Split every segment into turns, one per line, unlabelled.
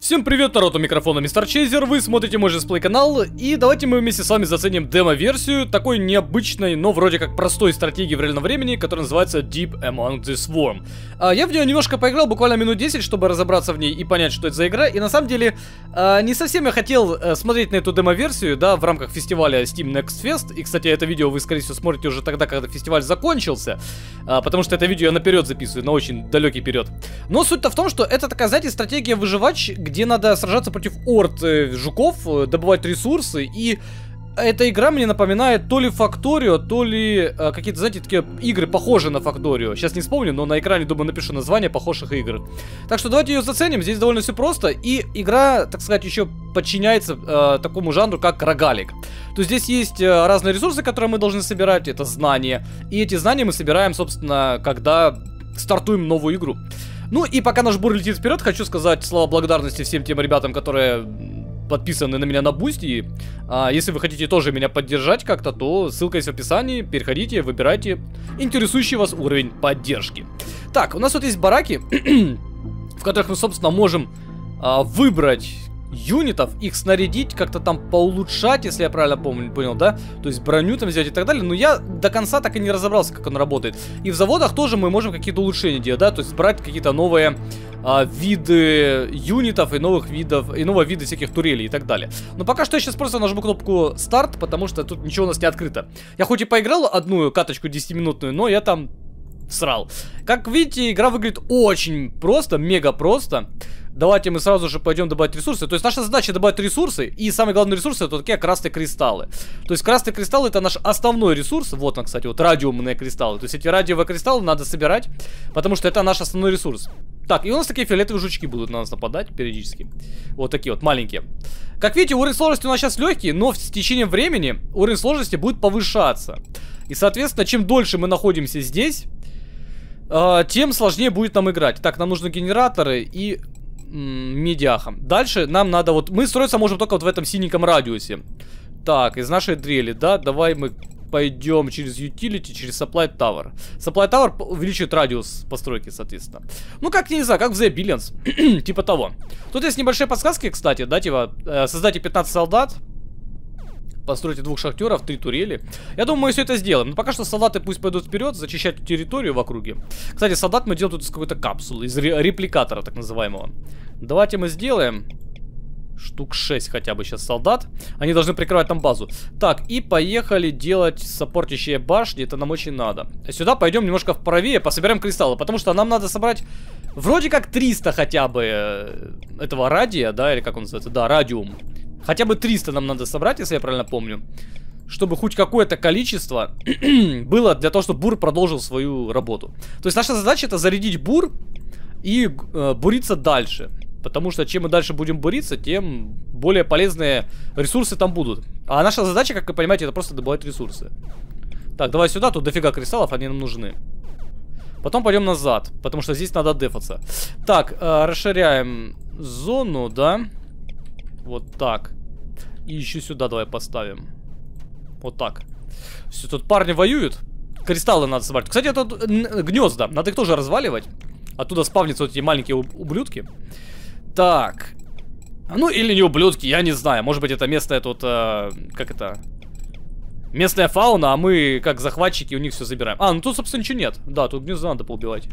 Всем привет, народ, у микрофона Мистер Чейзер, вы смотрите мой же канал, и давайте мы вместе с вами заценим демо-версию такой необычной, но вроде как простой стратегии в реальном времени, которая называется Deep Among the Swarm. А, я в нее немножко поиграл, буквально минут 10, чтобы разобраться в ней и понять, что это за игра, и на самом деле а, не совсем я хотел а, смотреть на эту демо-версию, да, в рамках фестиваля Steam Next Fest, и, кстати, это видео вы, скорее всего, смотрите уже тогда, когда фестиваль закончился, а, потому что это видео я наперед записываю, на очень далекий период. Но суть-то в том, что это такая, знаете, стратегия выживач, где надо сражаться против орд э, жуков, э, добывать ресурсы и эта игра мне напоминает то ли Факторио, то ли э, какие-то, знаете, такие игры похожие на Факторио. Сейчас не вспомню, но на экране, думаю, напишу название похожих игр. Так что давайте ее заценим. Здесь довольно все просто. И игра, так сказать, еще подчиняется э, такому жанру, как рогалик. То есть здесь есть э, разные ресурсы, которые мы должны собирать. Это знания. И эти знания мы собираем, собственно, когда стартуем новую игру. Ну и пока наш бур летит вперед, хочу сказать слова благодарности всем тем ребятам, которые подписаны на меня на Boosty. А, если вы хотите тоже меня поддержать как-то, то ссылка есть в описании. Переходите, выбирайте интересующий вас уровень поддержки. Так, у нас тут есть бараки, в которых мы, собственно, можем а, выбрать юнитов, их снарядить, как-то там поулучшать, если я правильно помню, понял, да? То есть броню там взять и так далее. Но я до конца так и не разобрался, как он работает. И в заводах тоже мы можем какие-то улучшения делать, да? То есть брать какие-то новые а, виды юнитов и новых видов, и нового вида всяких турелей и так далее. Но пока что я сейчас просто нажму кнопку старт, потому что тут ничего у нас не открыто. Я хоть и поиграл одну каточку 10-минутную, но я там срал. Как видите, игра выглядит очень просто, мега просто. Давайте мы сразу же пойдем добавить ресурсы. То есть наша задача добавить ресурсы. И самый главный ресурс это такие красные кристаллы. То есть красные кристаллы это наш основной ресурс. Вот он, кстати, вот радиумные кристаллы. То есть эти радиовые кристаллы надо собирать, потому что это наш основной ресурс. Так, и у нас такие фиолетовые жучки будут на нас нападать периодически. Вот такие вот, маленькие. Как видите, уровень сложности у нас сейчас легкий, но с течением времени уровень сложности будет повышаться. И, соответственно, чем дольше мы находимся здесь, э, тем сложнее будет нам играть. Так, нам нужны генераторы и медиахом. Дальше нам надо вот... Мы строиться можем только вот в этом синеньком радиусе. Так, из нашей дрели, да? Давай мы пойдем через utility, через supply tower. Supply tower увеличивает радиус постройки, соответственно. Ну, как, не знаю, как в The Billions. типа того. Тут есть небольшие подсказки, кстати, да, типа, э, создайте 15 солдат, постройте двух шахтеров, три турели. Я думаю, мы все это сделаем. Но пока что солдаты пусть пойдут вперед, зачищать территорию в округе. Кстати, солдат мы делаем тут из какой-то капсулы, из репликатора так называемого. Давайте мы сделаем штук 6 хотя бы сейчас солдат. Они должны прикрывать там базу. Так, и поехали делать саппортящие башни. Это нам очень надо. Сюда пойдем немножко вправее, пособираем кристаллы. Потому что нам надо собрать вроде как 300 хотя бы э, этого радия, да, или как он называется? Да, радиум. Хотя бы 300 нам надо собрать, если я правильно помню. Чтобы хоть какое-то количество было для того, чтобы бур продолжил свою работу. То есть наша задача это зарядить бур и э, буриться дальше. Потому что чем мы дальше будем буриться, тем более полезные ресурсы там будут. А наша задача, как вы понимаете, это просто добывать ресурсы. Так, давай сюда, тут дофига кристаллов, они нам нужны. Потом пойдем назад, потому что здесь надо дефаться. Так, э, расширяем зону, да? Вот так. И еще сюда давай поставим. Вот так. Все, тут парни воюют. Кристаллы надо собрать. Кстати, тут гнезда. Надо их тоже разваливать. Оттуда спавнятся вот эти маленькие ублюдки. Так. Ну, или не ублюдки, я не знаю. Может быть, это место тут... Э, как это... Местная фауна, а мы, как захватчики, у них все забираем. А, ну тут, собственно, ничего нет. Да, тут гнезда надо поубивать.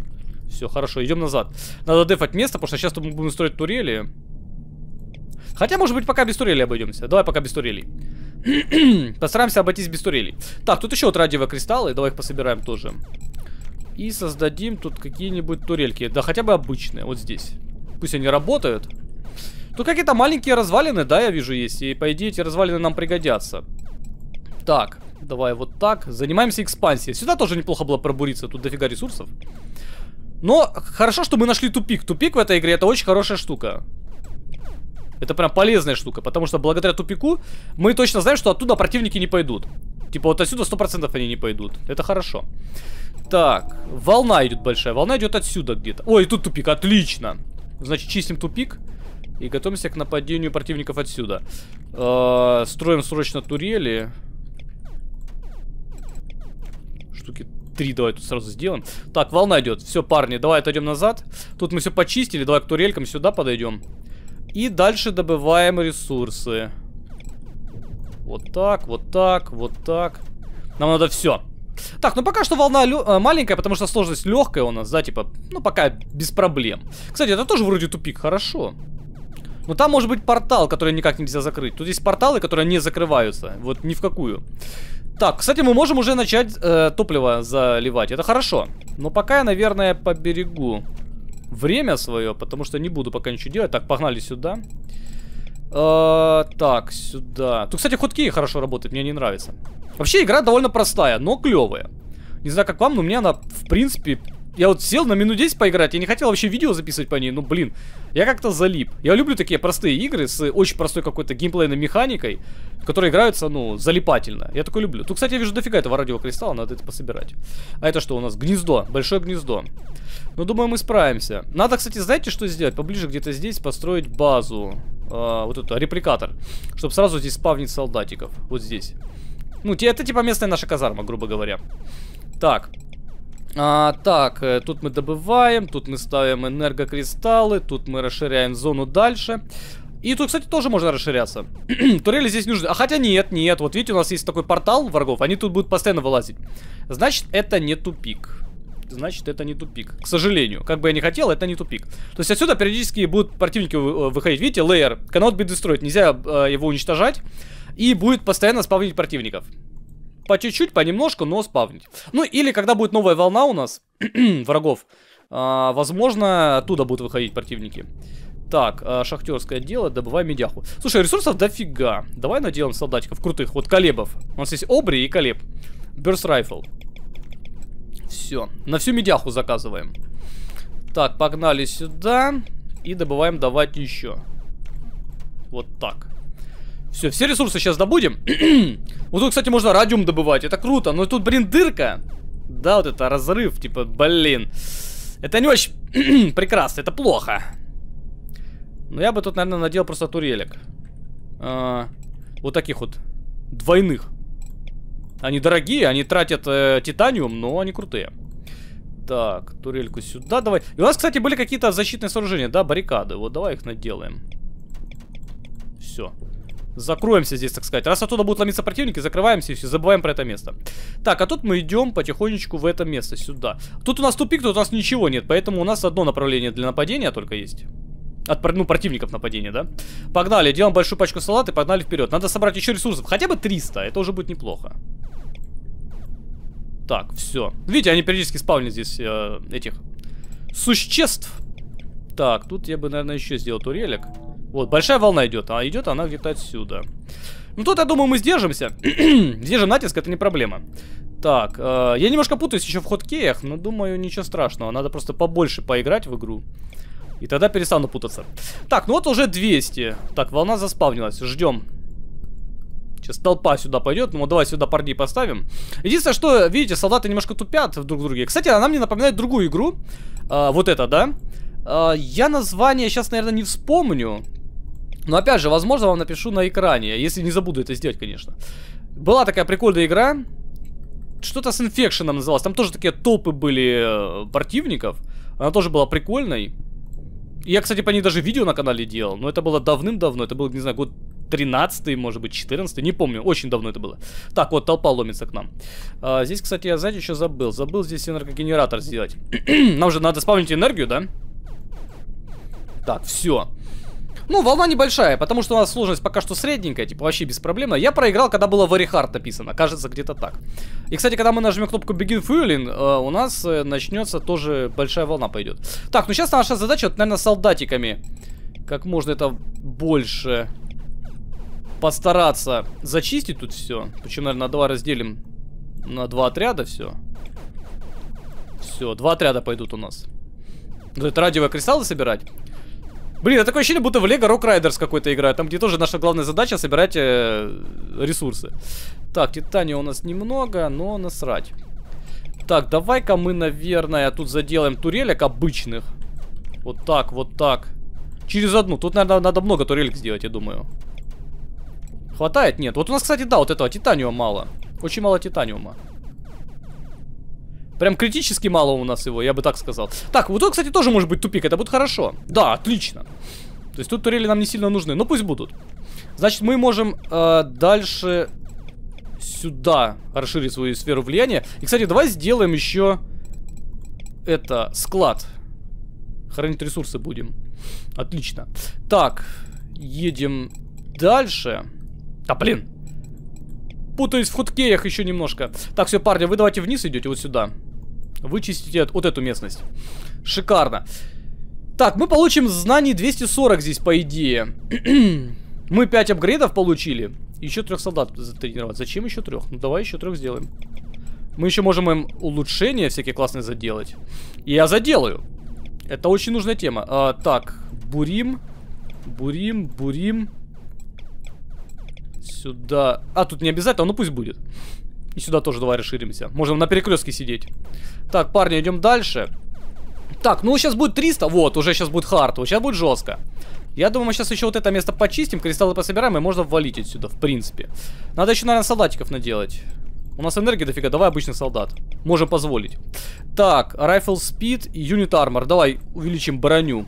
Все, хорошо, идем назад. Надо дефать место, потому что сейчас мы будем строить турели. Хотя, может быть, пока без турелей обойдемся. Давай пока без турелей. Постараемся обойтись без турелей. Так, тут еще вот радиовые кристаллы. Давай их пособираем тоже. И создадим тут какие-нибудь турельки. Да хотя бы обычные, вот здесь. Пусть они работают. Тут какие-то маленькие развалины, да, я вижу, есть. И, по идее, эти развалины нам пригодятся. Так, давай вот так. Занимаемся экспансией. Сюда тоже неплохо было пробуриться. Тут дофига ресурсов. Но хорошо, что мы нашли тупик. Тупик в этой игре это очень хорошая штука. Это прям полезная штука, потому что благодаря тупику мы точно знаем, что оттуда противники не пойдут. Типа вот отсюда 100% они не пойдут. Это хорошо. Так, волна идет большая. Волна идет отсюда где-то. Ой, тут тупик, отлично. Значит, чистим тупик. И готовимся к нападению противников отсюда. Э -э строим срочно турели. Штуки три давай тут сразу сделаем. Так, волна идет. Все, парни, давай отойдем назад. Тут мы все почистили. Давай к турелькам сюда подойдем. И дальше добываем ресурсы. Вот так, вот так, вот так. Нам надо все. Так, ну пока что волна э, маленькая, потому что сложность легкая у нас, да, типа, ну пока без проблем. Кстати, это тоже вроде тупик, хорошо. Но там может быть портал, который никак нельзя закрыть. Тут есть порталы, которые не закрываются. Вот ни в какую. Так, кстати, мы можем уже начать э, топливо заливать. Это хорошо. Но пока я, наверное, поберегу время свое, потому что не буду пока ничего делать. Так, погнали сюда. Э, так, сюда. Тут, кстати, ходки хорошо работают, мне не нравится. Вообще, игра довольно простая, но клевая. Не знаю, как вам, но мне она, в принципе... Я вот сел на минут 10 поиграть, я не хотел вообще видео записывать по ней, ну блин, я как-то залип. Я люблю такие простые игры с очень простой какой-то геймплейной механикой, которые играются, ну, залипательно. Я такой люблю. Тут, кстати, я вижу дофига этого радиокристалла, надо это пособирать. А это что у нас? Гнездо, большое гнездо. Ну, думаю, мы справимся. Надо, кстати, знаете, что сделать? Поближе где-то здесь построить базу. Э, вот это, репликатор. Чтобы сразу здесь спавнить солдатиков. Вот здесь. Ну, это типа местная наша казарма, грубо говоря. Так. А, так, э, тут мы добываем, тут мы ставим энергокристаллы, тут мы расширяем зону дальше. И тут, кстати, тоже можно расширяться. Турели здесь не нужны. А хотя нет, нет. Вот видите, у нас есть такой портал врагов. Они тут будут постоянно вылазить. Значит, это не тупик. Значит, это не тупик. К сожалению. Как бы я не хотел, это не тупик. То есть отсюда периодически будут противники э, выходить. Видите, лейер. Cannot be destroyed. Нельзя э, его уничтожать. И будет постоянно спавнить противников. По чуть-чуть, понемножку, но спавнить. Ну, или когда будет новая волна у нас, врагов, а, возможно, оттуда будут выходить противники. Так, а, шахтерское дело, добывай медяху. Слушай, ресурсов дофига. Давай наделаем солдатиков крутых. Вот колебов. У нас есть обри и колеб. Берс райфл. Все. На всю медяху заказываем. Так, погнали сюда. И добываем давать еще. Вот так. Все, все ресурсы сейчас добудем. вот тут, кстати, можно радиум добывать. Это круто. Но тут, блин, дырка. Да, вот это разрыв. Типа, блин. Это не очень прекрасно. Это плохо. Но я бы тут, наверное, надел просто турелек. А, вот таких вот. Двойных. Они дорогие, они тратят э, титаниум, но они крутые. Так, турельку сюда давай. И у нас, кстати, были какие-то защитные сооружения, да, баррикады. Вот давай их наделаем. Все. Закроемся здесь, так сказать. Раз оттуда будут ломиться противники, закрываемся и все, забываем про это место. Так, а тут мы идем потихонечку в это место, сюда. Тут у нас тупик, тут у нас ничего нет, поэтому у нас одно направление для нападения только есть. От, ну, противников нападения, да? Погнали, делаем большую пачку салата и погнали вперед. Надо собрать еще ресурсов, хотя бы 300, это уже будет неплохо. Так, все. Видите, они периодически спавнят здесь э, этих существ. Так, тут я бы, наверное, еще сделал турелек. Вот, большая волна идет, а идет она где-то отсюда. Ну тут, я думаю, мы сдержимся. Сдержим натиск, это не проблема. Так, э, я немножко путаюсь еще в хоткеях, но думаю, ничего страшного. Надо просто побольше поиграть в игру. И тогда перестану путаться. Так, ну вот уже 200. Так, волна заспавнилась. Ждем. Сейчас толпа сюда пойдет. Ну, давай сюда парней поставим. Единственное, что, видите, солдаты немножко тупят друг в друге. Кстати, она мне напоминает другую игру. А, вот это, да? А, я название сейчас, наверное, не вспомню. Но опять же, возможно, вам напишу на экране, если не забуду это сделать, конечно. Была такая прикольная игра. Что-то с инфекшеном называлось. Там тоже такие толпы были э, противников. Она тоже была прикольной. Я, кстати, по ней даже видео на канале делал. Но это было давным-давно. Это был, не знаю, год 13 может быть, 14 не помню, очень давно это было. Так, вот, толпа ломится к нам. А, здесь, кстати, я, знаете, еще забыл. Забыл здесь энергогенератор сделать. нам же надо спавнить энергию, да? Так, все. Ну, волна небольшая, потому что у нас сложность пока что средненькая, типа вообще без проблем. Я проиграл, когда было very hard написано, кажется, где-то так. И, кстати, когда мы нажмем кнопку Begin Fueling, э, у нас э, начнется тоже большая волна пойдет. Так, ну сейчас наша задача, вот, наверное, солдатиками. Как можно это больше постараться зачистить тут все. Причем, наверное, на два разделим на два отряда все. Все, два отряда пойдут у нас. Это радиовые кристаллы собирать. Блин, такое ощущение, будто в Лего Rock Riders какой-то играет. Там, где тоже наша главная задача собирать э, ресурсы. Так, титания у нас немного, но насрать. Так, давай-ка мы, наверное, тут заделаем турелек обычных. Вот так, вот так. Через одну. Тут, наверное, надо много турелек сделать, я думаю. Хватает? Нет. Вот у нас, кстати, да, вот этого титаниума мало. Очень мало титаниума. Прям критически мало у нас его, я бы так сказал. Так, вот тут, кстати, тоже может быть тупик, это будет хорошо. Да, отлично. То есть тут турели нам не сильно нужны, но пусть будут. Значит, мы можем э, дальше сюда расширить свою сферу влияния. И, кстати, давай сделаем еще это склад. Хранить ресурсы будем. Отлично. Так, едем дальше. Да блин. Путаюсь в ходкеях еще немножко. Так, все, парни, вы давайте вниз идете, вот сюда. Вычистите вот эту местность. Шикарно. Так, мы получим знаний 240 здесь, по идее. мы 5 апгрейдов получили. Еще трех солдат затренировать. Зачем еще трех? Ну, давай еще трех сделаем. Мы еще можем им улучшения всякие классные заделать. Я заделаю. Это очень нужная тема. А, так, бурим. Бурим, бурим. Сюда. А, тут не обязательно, ну пусть будет. И сюда тоже давай расширимся. Можем на перекрестке сидеть. Так, парни, идем дальше. Так, ну сейчас будет 300. Вот, уже сейчас будет хард. Вот сейчас будет жестко. Я думаю, мы сейчас еще вот это место почистим, кристаллы пособираем, и можно валить отсюда, в принципе. Надо еще, наверное, солдатиков наделать. У нас энергии дофига, давай обычный солдат. Можем позволить. Так, Rifle Speed и Unit Armor. Давай увеличим броню.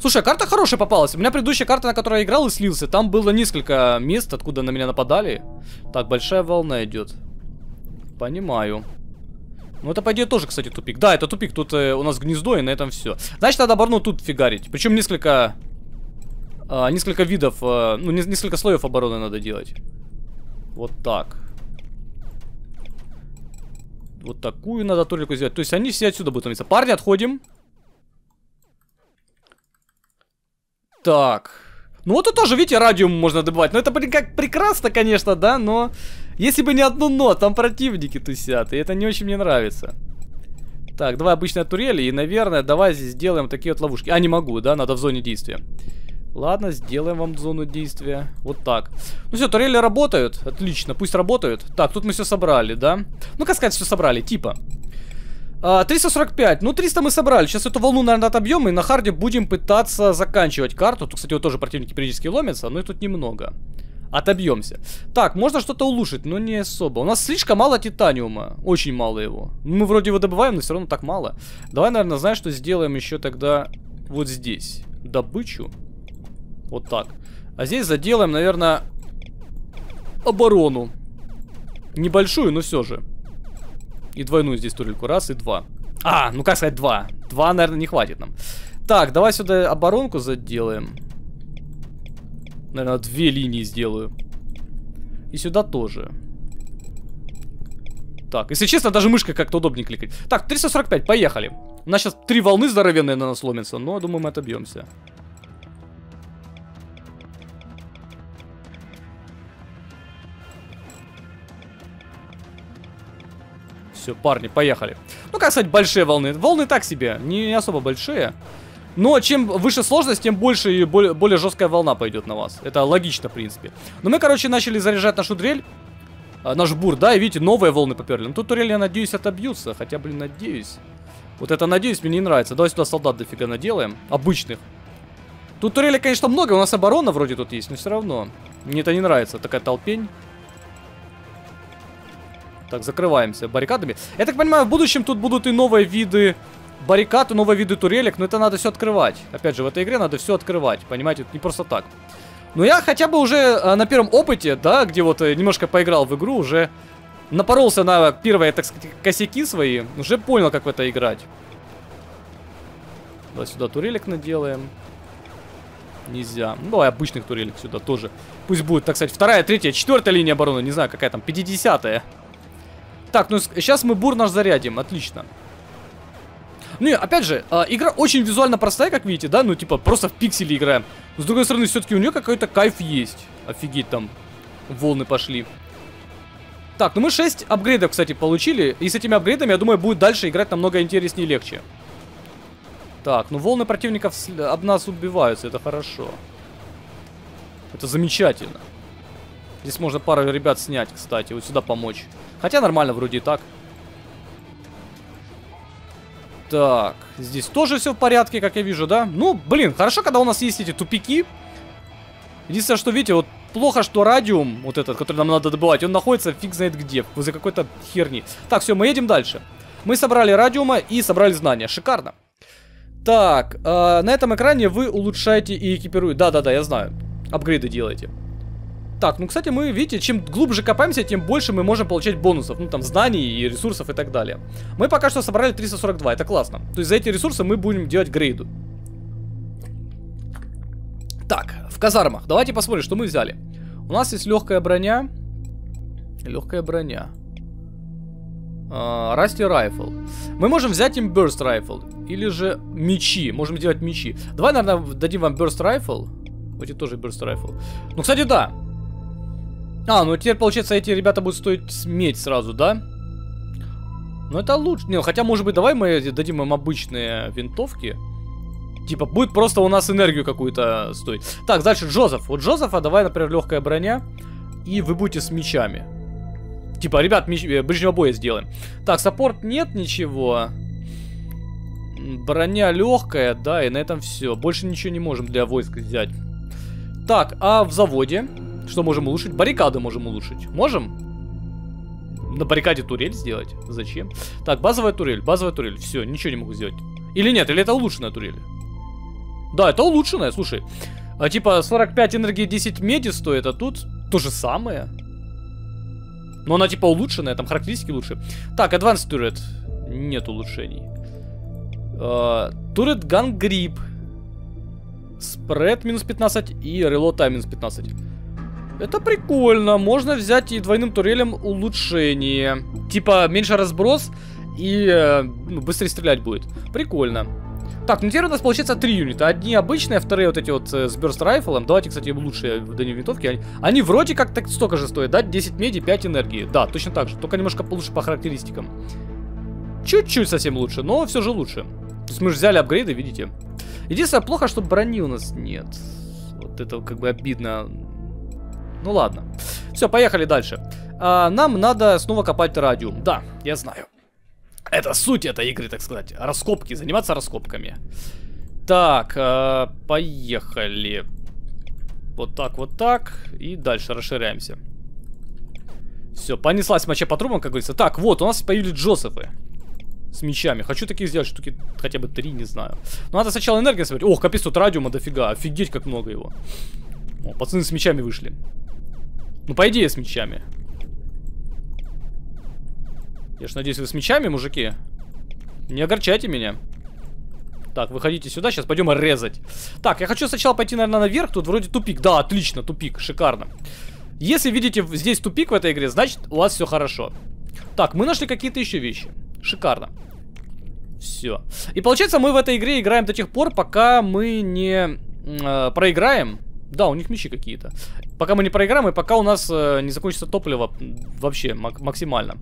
Слушай, а карта хорошая попалась. У меня предыдущая карта, на которой я играл и слился, там было несколько мест, откуда на меня нападали. Так, большая волна идет. Понимаю. Ну, это, по идее, тоже, кстати, тупик. Да, это тупик. Тут э, у нас гнездо, и на этом все. Значит, надо оборону тут фигарить. Причем несколько... Э, несколько видов... Э, ну, не, несколько слоев обороны надо делать. Вот так. Вот такую надо только сделать. То есть они все отсюда будут находиться. Парни, отходим. Так. Ну вот тут тоже, видите, радиум можно добывать. Ну это, как прекрасно, конечно, да, но... Если бы не одно но, там противники тусят, и это не очень мне нравится. Так, давай обычные турели, и, наверное, давай здесь сделаем такие вот ловушки. А, не могу, да, надо в зоне действия. Ладно, сделаем вам зону действия. Вот так. Ну все, турели работают. Отлично, пусть работают. Так, тут мы все собрали, да? Ну, как сказать, все собрали, типа. А, 345. Ну, 300 мы собрали. Сейчас эту волну, наверное, отобьем. И на харде будем пытаться заканчивать карту. Тут, кстати, вот тоже противники периодически ломятся. Но и тут немного. Отобьемся. Так, можно что-то улучшить, но не особо. У нас слишком мало титаниума. Очень мало его. Мы вроде его добываем, но все равно так мало. Давай, наверное, знаешь, что сделаем еще тогда вот здесь. Добычу. Вот так. А здесь заделаем, наверное, оборону. Небольшую, но все же. И двойную здесь турельку. Раз и два. А, ну как сказать два? Два, наверное, не хватит нам. Так, давай сюда оборонку заделаем. Наверное, две линии сделаю. И сюда тоже. Так, если честно, даже мышкой как-то удобнее кликать. Так, 345, поехали. У нас сейчас три волны здоровенные на нас ломятся, но, думаю, мы отобьемся. Все, парни, поехали. Ну, как сказать, большие волны. Волны так себе, не особо большие. Но чем выше сложность, тем больше и более, более жесткая волна пойдет на вас. Это логично, в принципе. Но мы, короче, начали заряжать нашу дрель. А, наш бур, да, и видите, новые волны поперли. Ну, тут турели, я надеюсь, отобьются. Хотя, блин, надеюсь. Вот это, надеюсь, мне не нравится. Давай сюда солдат дофига наделаем. Обычных. Тут турели, конечно, много. У нас оборона вроде тут есть, но все равно. Мне это не нравится. Такая толпень. Так, закрываемся баррикадами. Я так понимаю, в будущем тут будут и новые виды баррикад, и новые виды турелек, но это надо все открывать. Опять же, в этой игре надо все открывать, понимаете, это не просто так. Но я хотя бы уже э, на первом опыте, да, где вот э, немножко поиграл в игру, уже напоролся на первые, так сказать, косяки свои, уже понял, как в это играть. Давай сюда турелек наделаем. Нельзя. Ну, давай обычных турелек сюда тоже. Пусть будет, так сказать, вторая, третья, четвертая линия обороны, не знаю, какая там, 50-я. Так, ну сейчас мы бур наш зарядим, отлично. Ну и опять же, э, игра очень визуально простая, как видите, да, ну типа просто в пиксели играем. с другой стороны, все-таки у нее какой-то кайф есть. Офигеть, там волны пошли. Так, ну мы 6 апгрейдов, кстати, получили. И с этими апгрейдами, я думаю, будет дальше играть намного интереснее и легче. Так, ну волны противников об нас убиваются, это хорошо. Это замечательно. Здесь можно пару ребят снять, кстати, вот сюда помочь. Хотя нормально вроде и так. Так, здесь тоже все в порядке, как я вижу, да? Ну, блин, хорошо, когда у нас есть эти тупики. Единственное, что, видите, вот плохо, что радиум, вот этот, который нам надо добывать, он находится фиг знает где, возле какой-то херни. Так, все, мы едем дальше. Мы собрали радиума и собрали знания. Шикарно. Так, э, на этом экране вы улучшаете и экипируете. Да-да-да, я знаю. Апгрейды делаете. Так, ну, кстати, мы, видите, чем глубже копаемся, тем больше мы можем получать бонусов. Ну, там, знаний и ресурсов и так далее. Мы пока что собрали 342, это классно. То есть за эти ресурсы мы будем делать грейду. Так, в казармах. Давайте посмотрим, что мы взяли. У нас есть легкая броня. Легкая броня. Расти uh, райфл. Мы можем взять им Burst райфл. Или же мечи. Можем делать мечи. Давай, наверное, дадим вам Burst райфл. Эти тоже Burst райфл. Ну, кстати, да. А, ну теперь, получается, эти ребята будут стоить медь сразу, да? Ну, это лучше. Не, ну, хотя, может быть, давай мы дадим им обычные винтовки. Типа, будет просто у нас энергию какую-то стоить. Так, дальше Джозеф. Вот Джозефа давай, например, легкая броня. И вы будете с мечами. Типа, ребят, меч, э, ближнего боя сделаем. Так, саппорт нет ничего. Броня легкая, да, и на этом все. Больше ничего не можем для войск взять. Так, а в заводе? Что можем улучшить? Баррикады можем улучшить. Можем? На баррикаде турель сделать? Зачем? Так, базовая турель, базовая турель. Все, ничего не могу сделать. Или нет, или это улучшенная турель? Да, это улучшенная, слушай. А типа 45 энергии 10 меди стоит, а тут то же самое. Но она типа улучшенная, там характеристики лучше. Так, Advanced Turret. Нет улучшений. Турет Gun Grip. Спред минус 15 и Time минус 15. Это прикольно. Можно взять и двойным турелем улучшение. Типа меньше разброс и э, ну, быстрее стрелять будет. Прикольно. Так, ну теперь у нас получается три юнита. Одни обычные, вторые вот эти вот э, с Burst райфлом. Давайте, кстати, лучшие дальней винтовки. Они, они вроде как так столько же стоят, да? 10 меди, 5 энергии. Да, точно так же. Только немножко лучше по характеристикам. Чуть-чуть совсем лучше, но все же лучше. То есть мы же взяли апгрейды, видите. Единственное, плохо, что брони у нас нет. Вот это как бы обидно. Ну ладно. Все, поехали дальше. А, нам надо снова копать радиум. Да, я знаю. Это суть этой игры, так сказать. Раскопки, заниматься раскопками. Так, э, поехали. Вот так, вот так. И дальше расширяемся. Все, понеслась моча по трубам, как говорится. Так, вот, у нас появились Джозефы. С мечами. Хочу таких сделать штуки хотя бы три, не знаю. Но надо сначала энергию собрать. Ох, капец, тут радиума дофига. Офигеть, как много его. О, пацаны с мечами вышли. Ну, по идее, с мечами. Я ж надеюсь, вы с мечами, мужики. Не огорчайте меня. Так, выходите сюда, сейчас пойдем резать. Так, я хочу сначала пойти, наверное, наверх. Тут вроде тупик. Да, отлично, тупик, шикарно. Если видите здесь тупик в этой игре, значит у вас все хорошо. Так, мы нашли какие-то еще вещи. Шикарно. Все. И получается, мы в этой игре играем до тех пор, пока мы не э, проиграем. Да, у них мечи какие-то. Пока мы не проиграем, и пока у нас э, не закончится топливо вообще мак максимально.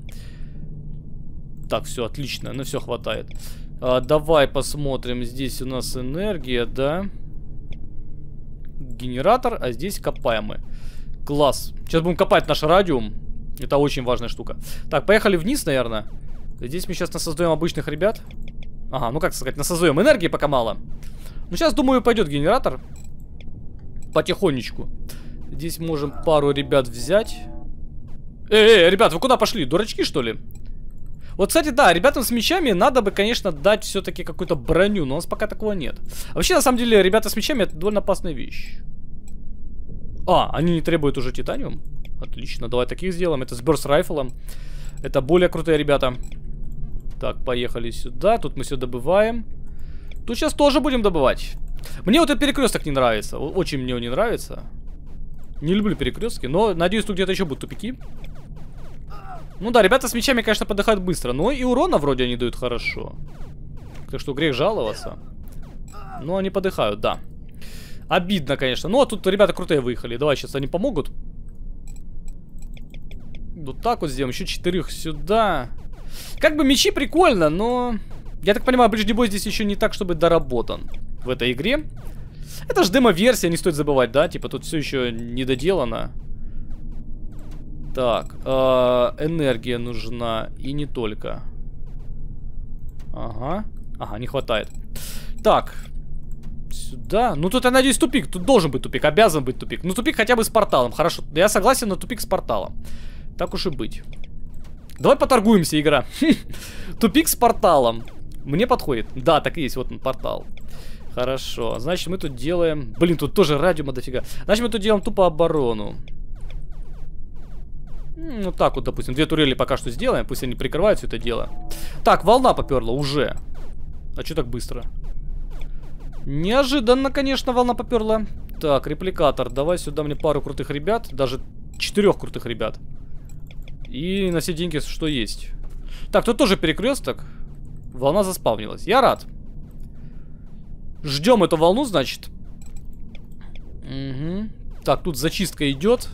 Так, все, отлично, на все хватает. А, давай посмотрим, здесь у нас энергия, да? Генератор, а здесь копаем мы. Класс. Сейчас будем копать наш радиум. Это очень важная штука. Так, поехали вниз, наверное. Здесь мы сейчас насоздаем обычных ребят. Ага, ну как сказать, насоздаем. Энергии пока мало. Ну сейчас, думаю, пойдет генератор. Потихонечку. Здесь можем пару ребят взять. Эй, эй, ребят, вы куда пошли? Дурачки, что ли? Вот, кстати, да, ребятам с мечами надо бы, конечно, дать все-таки какую-то броню, но у нас пока такого нет. Вообще, на самом деле, ребята с мечами это довольно опасная вещь. А, они не требуют уже титаниум? Отлично, давай таких сделаем. Это с Burst райфлом. Это более крутые ребята. Так, поехали сюда. Тут мы все добываем. Тут сейчас тоже будем добывать. Мне вот этот перекресток не нравится. Очень мне он не нравится. Не люблю перекрестки, но надеюсь, тут где-то еще будут тупики. Ну да, ребята с мечами, конечно, подыхают быстро, но и урона вроде они дают хорошо. Так что грех жаловаться. Но они подыхают, да. Обидно, конечно. Ну, а тут ребята крутые выехали. Давай, сейчас они помогут. Вот так вот сделаем. Еще четырех сюда. Как бы мечи прикольно, но... Я так понимаю, ближний бой здесь еще не так, чтобы доработан в этой игре. Это же демо-версия, не стоит забывать, да? Типа тут все еще не доделано. Так, э, энергия нужна и не только. Ага, ага, не хватает. Так, сюда. Ну тут, я надеюсь, тупик. Тут должен быть тупик, обязан быть тупик. Ну тупик хотя бы с порталом, хорошо. Я согласен на тупик с порталом. Так уж и быть. Давай поторгуемся, игра. Тупик с порталом. Мне подходит. Да, так и есть, вот он, портал. Хорошо, значит мы тут делаем... Блин, тут тоже радиума дофига. Значит мы тут делаем тупо оборону. Ну так вот, допустим, две турели пока что сделаем, пусть они прикрывают все это дело. Так, волна поперла уже. А что так быстро? Неожиданно, конечно, волна поперла. Так, репликатор, давай сюда мне пару крутых ребят, даже четырех крутых ребят. И на все деньги, что есть. Так, тут тоже перекресток. Волна заспавнилась. Я рад. Ждем эту волну, значит. Угу. Так, тут зачистка идет.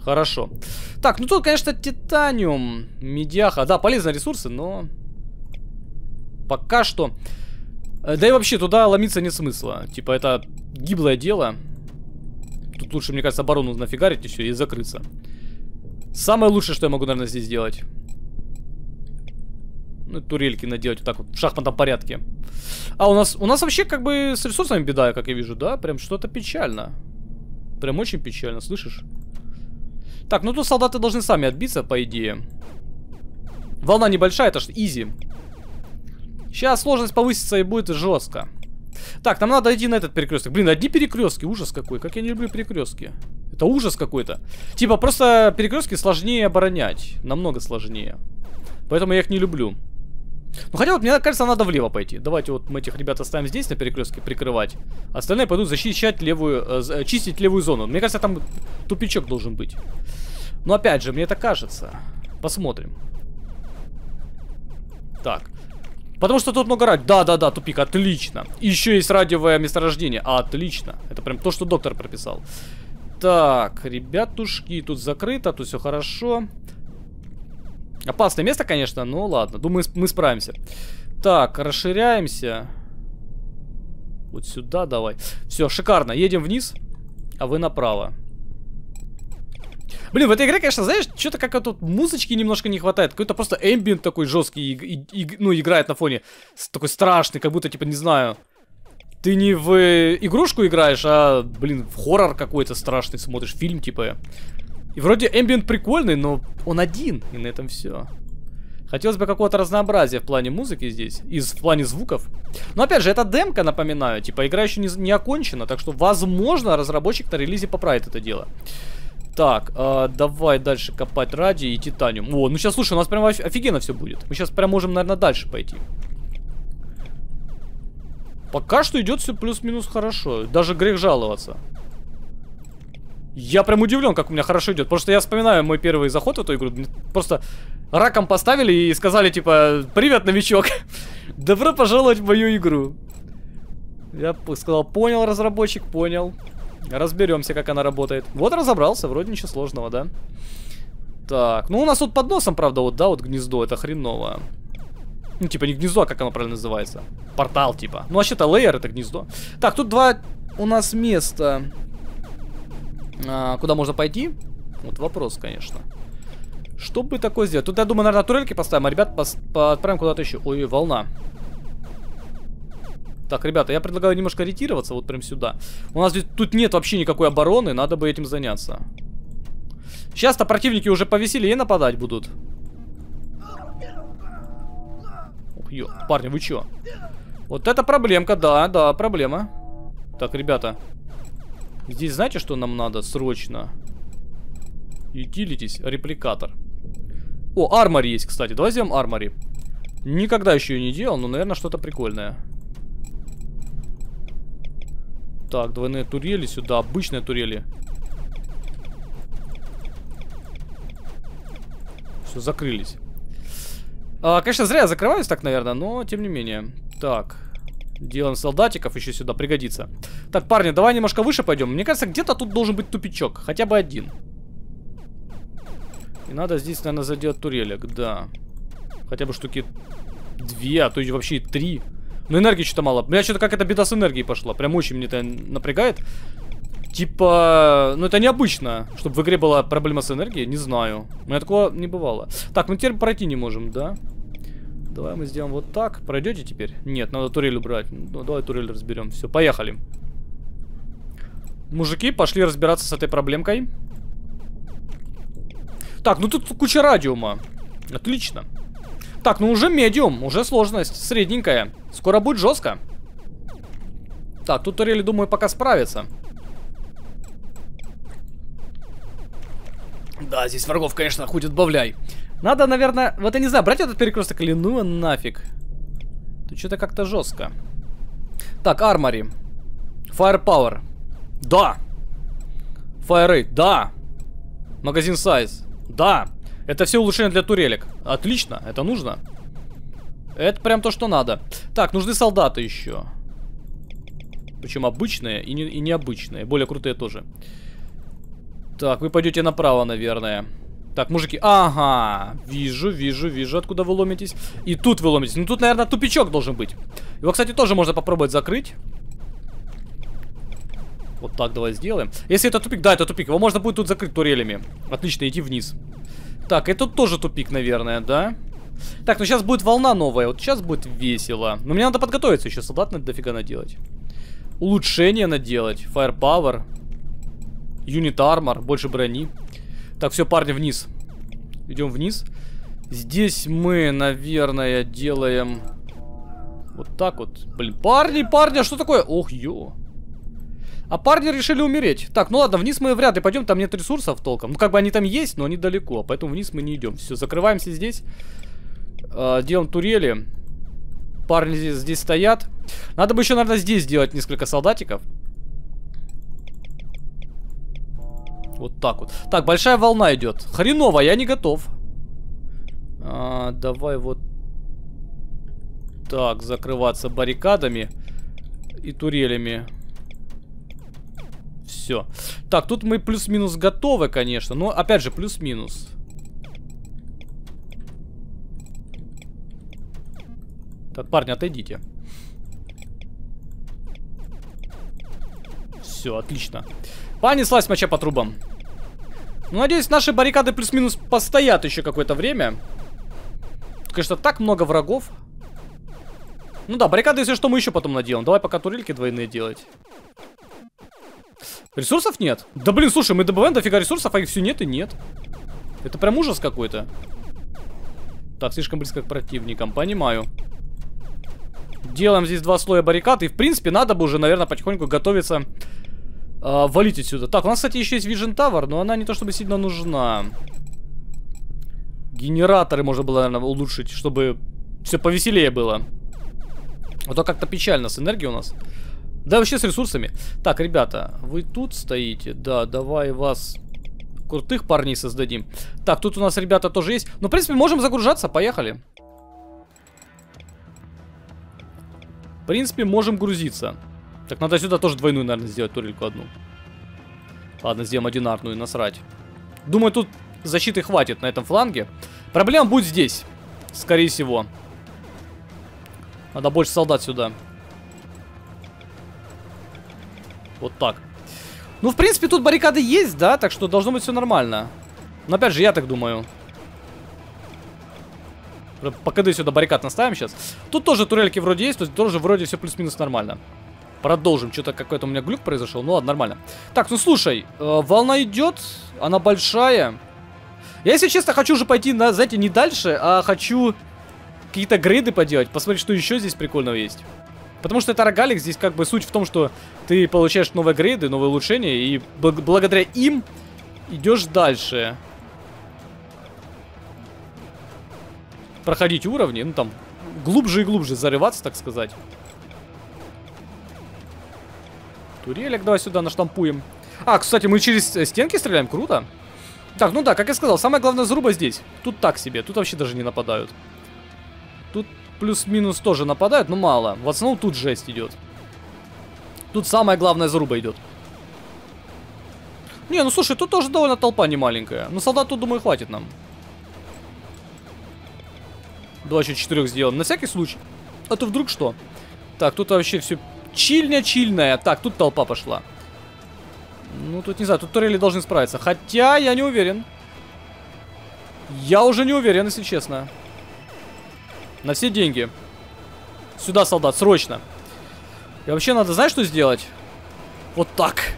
Хорошо. Так, ну тут, конечно, титаниум, медиаха. Да, полезные ресурсы, но... Пока что... Э, да и вообще, туда ломиться нет смысла. Типа, это гиблое дело. Тут лучше, мне кажется, оборону нафигарить и все, и закрыться. Самое лучшее, что я могу, наверное, здесь сделать. Ну, турельки наделать вот так вот, в шахматном порядке. А у нас, у нас вообще как бы с ресурсами беда, как я вижу, да? Прям что-то печально. Прям очень печально, слышишь? Так, ну тут солдаты должны сами отбиться, по идее. Волна небольшая, это ж изи. Сейчас сложность повысится и будет жестко. Так, нам надо идти на этот перекресток. Блин, одни перекрестки, ужас какой. Как я не люблю перекрестки. Это ужас какой-то. Типа, просто перекрестки сложнее оборонять. Намного сложнее. Поэтому я их не люблю. Ну хотя вот мне кажется надо влево пойти. Давайте вот мы этих ребят оставим здесь на перекрестке прикрывать. Остальные пойдут защищать левую, э, чистить левую зону. Мне кажется там тупичок должен быть. Но опять же, мне это кажется. Посмотрим. Так. Потому что тут много радио. Да-да-да, тупик, отлично. Еще есть радиовое месторождение. Отлично. Это прям то, что доктор прописал. Так, ребятушки, тут закрыто, тут все хорошо. Опасное место, конечно, но ладно. Думаю, мы справимся. Так, расширяемся. Вот сюда давай. Все, шикарно. Едем вниз, а вы направо. Блин, в этой игре, конечно, знаешь, что-то как тут музычки немножко не хватает. Какой-то просто эмбиент такой жесткий, и, и, и, ну, играет на фоне. Такой страшный, как будто, типа, не знаю. Ты не в игрушку играешь, а, блин, в хоррор какой-то страшный смотришь, фильм, типа. И вроде эмбиент прикольный, но он один, и на этом все. Хотелось бы какого-то разнообразия в плане музыки здесь, и в плане звуков. Но опять же, это демка, напоминаю, типа игра еще не, не окончена, так что возможно разработчик на релизе поправит это дело. Так, э, давай дальше копать радий и титаниум. О, ну сейчас, слушай, у нас прям офигенно все будет. Мы сейчас прям можем, наверное, дальше пойти. Пока что идет все плюс-минус хорошо. Даже грех жаловаться. Я прям удивлен, как у меня хорошо идет. Потому что я вспоминаю мой первый заход в эту игру. Просто раком поставили и сказали, типа, привет, новичок. Добро пожаловать в мою игру. Я сказал, понял, разработчик, понял. Разберемся, как она работает. Вот разобрался, вроде ничего сложного, да? Так, ну у нас тут под носом, правда, вот, да, вот гнездо, это хреново. Ну, типа, не гнездо, а как оно правильно называется? Портал, типа. Ну, вообще-то лейер это гнездо. Так, тут два у нас места а, куда можно пойти? Вот вопрос, конечно. Что бы такое сделать? Тут, я думаю, наверное, турельки поставим, а ребят пос отправим куда-то еще. Ой, волна. Так, ребята, я предлагаю немножко ретироваться вот прям сюда. У нас здесь, тут нет вообще никакой обороны, надо бы этим заняться. Сейчас-то противники уже повеселее нападать будут. Ох, ё, парни, вы чё? Вот это проблемка, да, да, проблема. Так, ребята, Здесь знаете, что нам надо срочно? Utilities, репликатор. О, армори есть, кстати. Давай сделаем армори. Никогда еще ее не делал, но, наверное, что-то прикольное. Так, двойные турели сюда, обычные турели. Все, закрылись. А, конечно, зря я закрываюсь так, наверное, но тем не менее. Так. Делаем солдатиков еще сюда, пригодится. Так, парни, давай немножко выше пойдем. Мне кажется, где-то тут должен быть тупичок. Хотя бы один. И надо здесь, наверное, заделать турелек, да. Хотя бы штуки две, а то и вообще три. Но энергии что-то мало. У меня что-то как-то беда с энергией пошла. Прям очень мне это напрягает. Типа, ну это необычно, чтобы в игре была проблема с энергией, не знаю. У меня такого не бывало. Так, мы теперь пройти не можем, да? Давай мы сделаем вот так. Пройдете теперь? Нет, надо турель убрать. Ну, давай турель разберем. Все, поехали. Мужики, пошли разбираться с этой проблемкой. Так, ну тут куча радиума. Отлично. Так, ну уже медиум, уже сложность средненькая. Скоро будет жестко. Так, тут турели, думаю, пока справится. Да, здесь врагов, конечно, хоть отбавляй. Надо, наверное, вот я не знаю, брать этот перекресток или ну нафиг. Тут что-то как-то жестко. Так, армори. Firepower. Да. Fire rate. Да. Магазин сайз. Да. Это все улучшения для турелек. Отлично, это нужно. Это прям то, что надо. Так, нужны солдаты еще. Причем обычные и, не, и необычные. Более крутые тоже. Так, вы пойдете направо, наверное. Так, мужики, ага, вижу, вижу, вижу, откуда вы ломитесь. И тут вы ломитесь. Ну, тут, наверное, тупичок должен быть. Его, кстати, тоже можно попробовать закрыть. Вот так давай сделаем. Если это тупик, да, это тупик. Его можно будет тут закрыть турелями. Отлично, идти вниз. Так, это тоже тупик, наверное, да? Так, ну сейчас будет волна новая. Вот сейчас будет весело. Но мне надо подготовиться еще. Солдат надо дофига наделать. Улучшение наделать. Firepower. Юнит армор, больше брони. Так, все, парни, вниз. Идем вниз. Здесь мы, наверное, делаем... Вот так вот. Блин, парни, парни, а что такое? Ох, ё. А парни решили умереть. Так, ну ладно, вниз мы вряд ли пойдем, там нет ресурсов толком. Ну, как бы они там есть, но они далеко, поэтому вниз мы не идем. Все, закрываемся здесь. Э, делаем турели. Парни здесь, здесь стоят. Надо бы еще, наверное, здесь сделать несколько солдатиков. Вот так вот. Так, большая волна идет. Хреново, я не готов. А, давай вот так, закрываться баррикадами и турелями. Все. Так, тут мы плюс-минус готовы, конечно. Но, опять же, плюс-минус. Так, парни, отойдите. Все, отлично. Понеслась моча по трубам. Ну, надеюсь, наши баррикады плюс-минус постоят еще какое-то время. Конечно, так много врагов. Ну да, баррикады, если что, мы еще потом наделаем. Давай пока турельки двойные делать. Ресурсов нет? Да блин, слушай, мы добываем дофига ресурсов, а их все нет и нет. Это прям ужас какой-то. Так, слишком близко к противникам, понимаю. Делаем здесь два слоя баррикад, и в принципе надо бы уже, наверное, потихоньку готовиться э, валить отсюда. Так, у нас, кстати, еще есть Vision Tower, но она не то чтобы сильно нужна. Генераторы можно было, наверное, улучшить, чтобы все повеселее было. А то как-то печально с энергией у нас. Да, вообще с ресурсами. Так, ребята, вы тут стоите? Да, давай вас крутых парней создадим. Так, тут у нас ребята тоже есть. Ну, в принципе, можем загружаться, поехали. В принципе, можем грузиться. Так, надо сюда тоже двойную, наверное, сделать, турельку одну. Ладно, сделаем одинарную, насрать. Думаю, тут защиты хватит на этом фланге. Проблема будет здесь, скорее всего. Надо больше солдат сюда. Вот так. Ну, в принципе, тут баррикады есть, да, так что должно быть все нормально. Но опять же, я так думаю. По КД сюда баррикад наставим сейчас. Тут тоже турельки вроде есть, то есть тоже вроде все плюс-минус нормально. Продолжим. Что-то какой-то у меня глюк произошел. Ну ладно, нормально. Так, ну слушай, э, волна идет, она большая. Я, если честно, хочу уже пойти, на, знаете, не дальше, а хочу какие-то грейды поделать. Посмотреть, что еще здесь прикольного есть. Потому что это рогалик, здесь как бы суть в том, что ты получаешь новые грейды, новые улучшения, и бл благодаря им идешь дальше. Проходить уровни, ну там, глубже и глубже зарываться, так сказать. Турелек давай сюда наштампуем. А, кстати, мы через стенки стреляем, круто. Так, ну да, как я сказал, самое главное заруба здесь. Тут так себе, тут вообще даже не нападают. Тут плюс-минус тоже нападают, но мало. В основном тут жесть идет. Тут самая главная заруба идет. Не, ну слушай, тут тоже довольно толпа не маленькая. Но солдат тут, думаю, хватит нам. Два еще четырех сделаем. На всякий случай. А то вдруг что? Так, тут вообще все чильня-чильная. Так, тут толпа пошла. Ну, тут не знаю, тут турели должны справиться. Хотя, я не уверен. Я уже не уверен, если честно. На все деньги. Сюда, солдат, срочно. И вообще надо, знаешь, что сделать? Вот так.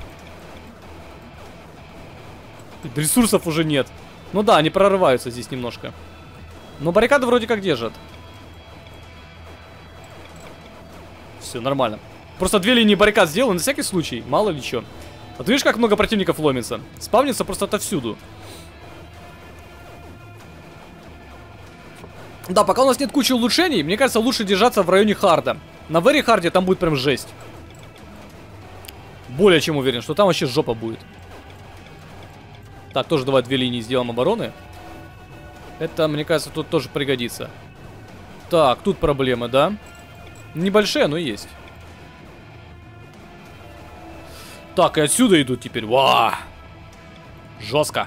Ресурсов уже нет. Ну да, они прорываются здесь немножко. Но баррикады вроде как держат. Все, нормально. Просто две линии баррикад сделал на всякий случай, мало ли что. А ты видишь, как много противников ломится? Спавнится просто отовсюду. Да, пока у нас нет кучи улучшений, мне кажется, лучше держаться в районе харда. На very харде там будет прям жесть. Более чем уверен, что там вообще жопа будет. Так, тоже давай две линии сделаем обороны. Это, мне кажется, тут тоже пригодится. Так, тут проблемы, да? Небольшие, но есть. Так, и отсюда идут теперь. Ва! Жестко.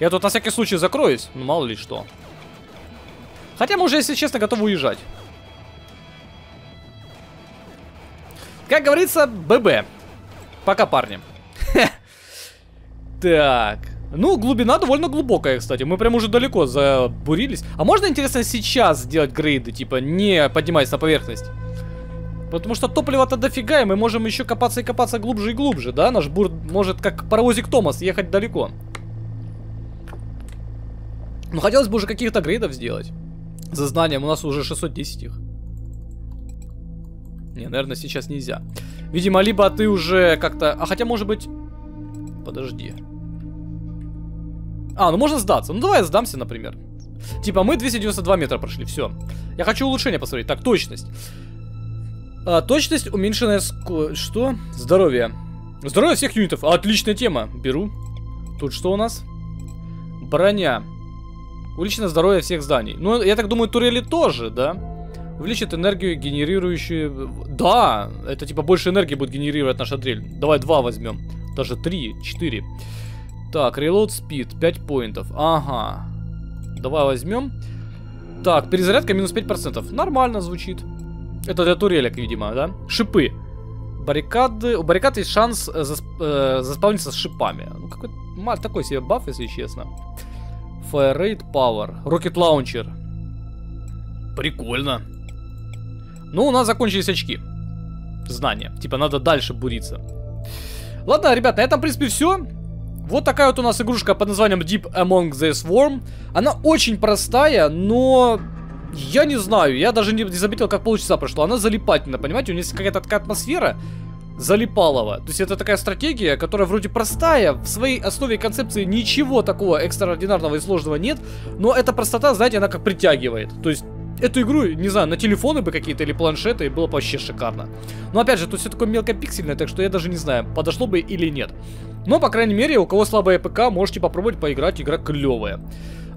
Я тут на всякий случай закроюсь. Ну, мало ли что. Хотя мы уже, если честно, готовы уезжать. Как говорится, ББ. Пока, парни. Так. Ну, глубина довольно глубокая, кстати. Мы прям уже далеко забурились. А можно, интересно, сейчас сделать грейды, типа, не поднимаясь на поверхность? Потому что топлива-то дофига, и мы можем еще копаться и копаться глубже и глубже, да? Наш бур может, как паровозик Томас, ехать далеко. Ну, хотелось бы уже каких-то грейдов сделать. За знанием у нас уже 610 их. Не, наверное, сейчас нельзя. Видимо, либо ты уже как-то... А хотя, может быть... Подожди. А, ну можно сдаться. Ну давай я сдамся, например. Типа мы 292 метра прошли, все. Я хочу улучшение посмотреть. Так, точность. А, точность, уменьшенная ск... Что? Здоровье. Здоровье всех юнитов. Отличная тема. Беру. Тут что у нас? Броня. Увеличено здоровье всех зданий. Ну, я так думаю, турели тоже, да? Увеличит энергию, генерирующую... Да, это типа больше энергии будет генерировать наша дрель. Давай два возьмем. Даже три, четыре. Так, reload speed, 5 поинтов. Ага. Давай возьмем. Так, перезарядка минус 5%. Нормально звучит. Это для турелек, видимо, да? Шипы. Баррикады. У баррикад есть шанс э, засп... э, заспавниться с шипами. Ну, какой такой себе баф, если честно. Fire Rate Power. Rocket Launcher. Прикольно. Ну, у нас закончились очки. Знания. Типа, надо дальше буриться. Ладно, ребят, на этом, в принципе, все. Вот такая вот у нас игрушка под названием Deep Among the Swarm. Она очень простая, но... Я не знаю, я даже не, заметил, как полчаса прошло. Она залипательна, понимаете? У нее есть какая-то такая атмосфера залипалова. То есть это такая стратегия, которая вроде простая, в своей основе концепции ничего такого экстраординарного и сложного нет, но эта простота, знаете, она как притягивает. То есть эту игру, не знаю, на телефоны бы какие-то или планшеты, было бы вообще шикарно. Но опять же, тут все такое мелкопиксельное, так что я даже не знаю, подошло бы или нет. Но, по крайней мере, у кого слабая ПК, можете попробовать поиграть, игра клевая.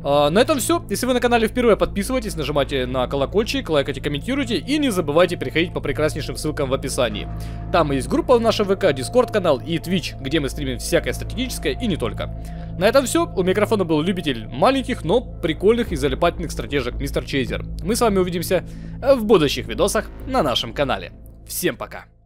А, на этом все. Если вы на канале впервые, подписывайтесь, нажимайте на колокольчик, лайкайте, комментируйте и не забывайте переходить по прекраснейшим ссылкам в описании. Там есть группа в нашем ВК, Дискорд канал и Twitch, где мы стримим всякое стратегическое и не только. На этом все. У микрофона был любитель маленьких, но прикольных и залипательных стратежек Мистер Чейзер. Мы с вами увидимся в будущих видосах на нашем канале. Всем пока!